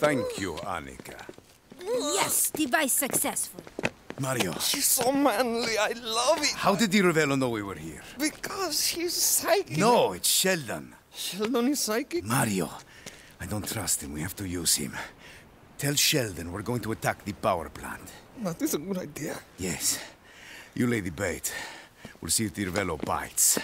Thank you, Annika. Yes, device successful. Mario, She's so manly. I love it. how did Di Ravello know we were here? Because he's psychic. No, it's Sheldon. Sheldon is psychic? Mario, I don't trust him. We have to use him. Tell Sheldon we're going to attack the power plant. That is a good idea. Yes. You lay the bait. We'll see if Di Ravello bites.